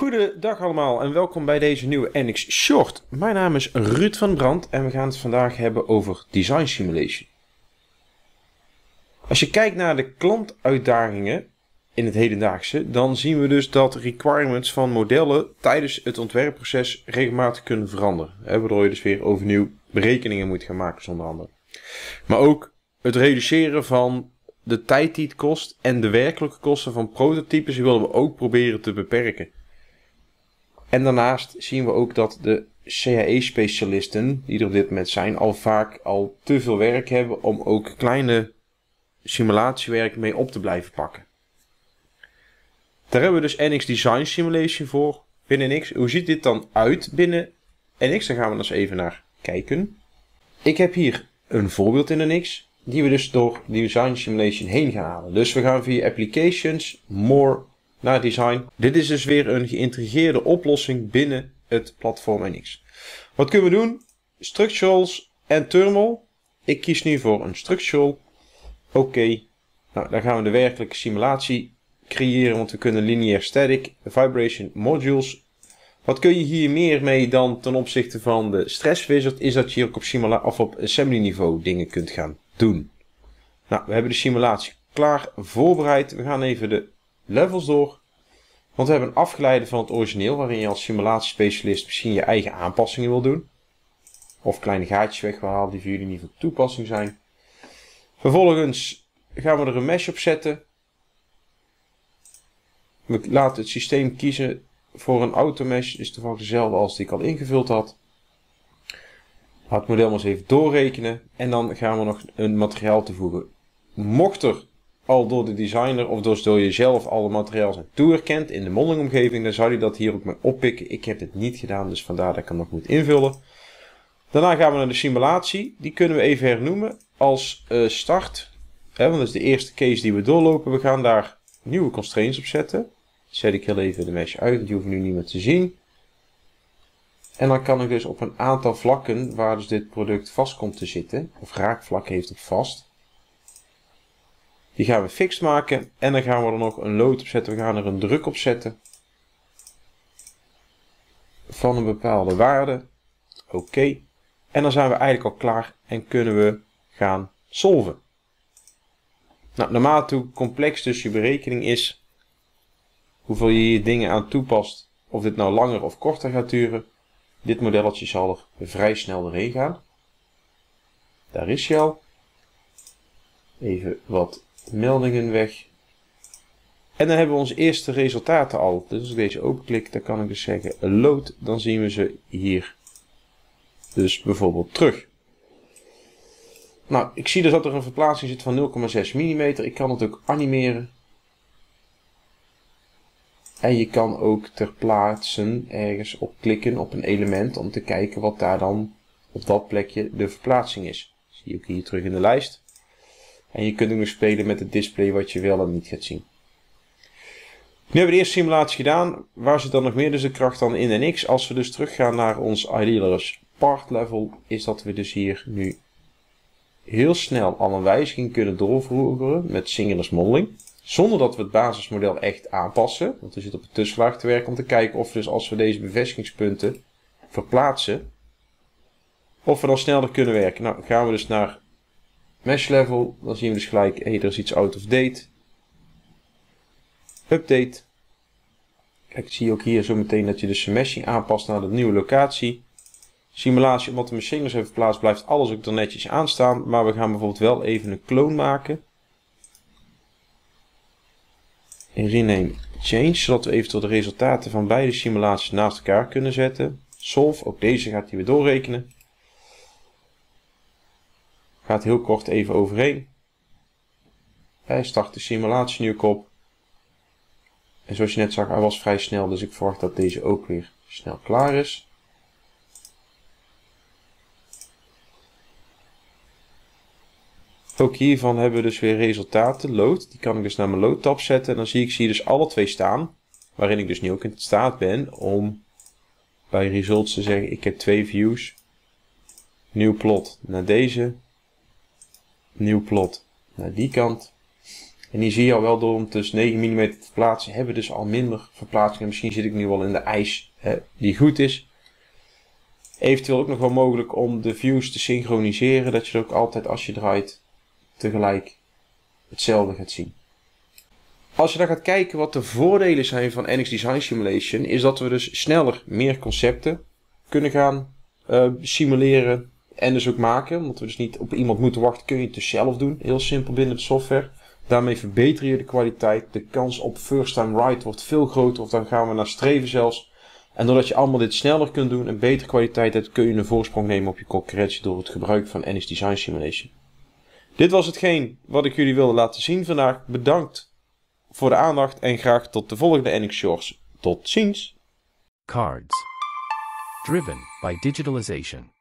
Goedendag allemaal en welkom bij deze nieuwe NX Short. Mijn naam is Ruud van Brand en we gaan het vandaag hebben over Design Simulation. Als je kijkt naar de klantuitdagingen in het hedendaagse, dan zien we dus dat requirements van modellen tijdens het ontwerpproces regelmatig kunnen veranderen. Waardoor je dus weer overnieuw berekeningen moet gaan maken zonder andere. Maar ook het reduceren van de tijd die het kost en de werkelijke kosten van prototypes willen we ook proberen te beperken. En daarnaast zien we ook dat de CAE-specialisten, die er op dit moment zijn, al vaak al te veel werk hebben om ook kleine simulatiewerk mee op te blijven pakken. Daar hebben we dus NX Design Simulation voor binnen NX. Hoe ziet dit dan uit binnen NX? Daar gaan we eens even naar kijken. Ik heb hier een voorbeeld in NX, die we dus door Design Simulation heen gaan halen. Dus we gaan via Applications, More naar Design. Dit is dus weer een geïntegreerde oplossing binnen het platform NX. Wat kunnen we doen? Structurals en Thermal. Ik kies nu voor een structural. Oké. Nou, dan gaan we de werkelijke simulatie creëren, want we kunnen lineair static, vibration modules. Wat kun je hier meer mee dan ten opzichte van de stress wizard, is dat je ook op, simula of op assembly niveau dingen kunt gaan doen. Nou, we hebben de simulatie klaar voorbereid. We gaan even de levels door. Want we hebben een afgeleide van het origineel, waarin je als simulatiespecialist misschien je eigen aanpassingen wil doen. Of kleine gaatjes weghalen die voor jullie niet van toepassing zijn. Vervolgens gaan we er een mesh op zetten. We laten het systeem kiezen voor een automesh. Is toevallig dezelfde als die ik al ingevuld had. Laat het model maar eens even doorrekenen. En dan gaan we nog een materiaal toevoegen. Mocht er al door de designer of door jezelf alle materiaal zijn toeerkend in de mondelingomgeving, dan zou hij dat hier ook mee oppikken. Ik heb dit niet gedaan, dus vandaar dat ik hem nog moet invullen. Daarna gaan we naar de simulatie. Die kunnen we even hernoemen als uh, start. Hè, want dat is de eerste case die we doorlopen. We gaan daar nieuwe constraints op zetten. Zet ik heel even de mesh uit, die hoeven nu niet meer te zien. En dan kan ik dus op een aantal vlakken waar dus dit product vast komt te zitten, of raakvlak heeft op vast, die gaan we fixed maken en dan gaan we er nog een load op zetten. We gaan er een druk op zetten van een bepaalde waarde. Oké. En dan zijn we eigenlijk al klaar en kunnen we gaan solven. Nou, naarmate hoe complex dus je berekening is, hoeveel je hier dingen aan toepast, of dit nou langer of korter gaat duren, dit modelletje zal er vrij snel doorheen gaan. Daar is je al. Even wat meldingen weg. En dan hebben we onze eerste resultaten al. Dus als ik deze openklik, dan kan ik dus zeggen load. Dan zien we ze hier dus bijvoorbeeld terug. Nou, ik zie dus dat er een verplaatsing zit van 0,6 mm. Ik kan het ook animeren. En je kan ook ter plaatse ergens op klikken op een element om te kijken wat daar dan op dat plekje de verplaatsing is. zie je ook hier terug in de lijst. En je kunt ook nog spelen met het display wat je wel en niet gaat zien. Nu hebben we de eerste simulatie gedaan. Waar zit dan nog meer dus de kracht dan in en X? Als we dus teruggaan naar ons Idealers part level, is dat we dus hier nu heel snel al een wijziging kunnen doorvoeren met Singular modeling. Zonder dat we het basismodel echt aanpassen. Want we zitten op het tussenlaag te werken om te kijken of we dus als we deze bevestigingspunten verplaatsen, of we dan sneller kunnen werken. Nou, gaan we dus naar mesh level, dan zien we dus gelijk, hey, er is iets out of date. Update. Kijk, zie je ook hier zo meteen dat je dus de meshing aanpast naar de nieuwe locatie. Simulatie, omdat de machiners hebben verplaatst, blijft alles ook er netjes aanstaan. Maar we gaan bijvoorbeeld wel even een clone maken. In rename change, zodat we eventueel de resultaten van beide simulaties naast elkaar kunnen zetten. Solve, ook deze gaat hij weer doorrekenen gaat heel kort even overheen. Hij start de simulatie nu op. En zoals je net zag, hij was vrij snel, dus ik verwacht dat deze ook weer snel klaar is. Ook hiervan hebben we dus weer resultaten, load. Die kan ik dus naar mijn load tab zetten. En dan zie ik zie dus alle twee staan. Waarin ik dus nu ook in staat ben om bij results te zeggen, ik heb twee views. Nieuw plot naar deze nieuw plot naar die kant. En hier zie je al wel door om tussen 9 mm te verplaatsen, hebben we dus al minder verplaatsingen. Misschien zit ik nu wel in de ijs hè, die goed is. Eventueel ook nog wel mogelijk om de views te synchroniseren, dat je er ook altijd als je draait tegelijk hetzelfde gaat zien. Als je dan gaat kijken wat de voordelen zijn van NX Design Simulation, is dat we dus sneller meer concepten kunnen gaan uh, simuleren en dus ook maken. Omdat we dus niet op iemand moeten wachten, kun je het dus zelf doen. Heel simpel binnen de software. Daarmee verbeter je de kwaliteit. De kans op first time right wordt veel groter. Of dan gaan we naar streven zelfs. En doordat je allemaal dit sneller kunt doen en betere kwaliteit hebt, kun je een voorsprong nemen op je concurrentie door het gebruik van NX Design Simulation. Dit was hetgeen wat ik jullie wilde laten zien vandaag. Bedankt voor de aandacht en graag tot de volgende NX Shorts. Tot ziens! Cards. Driven by digitalization.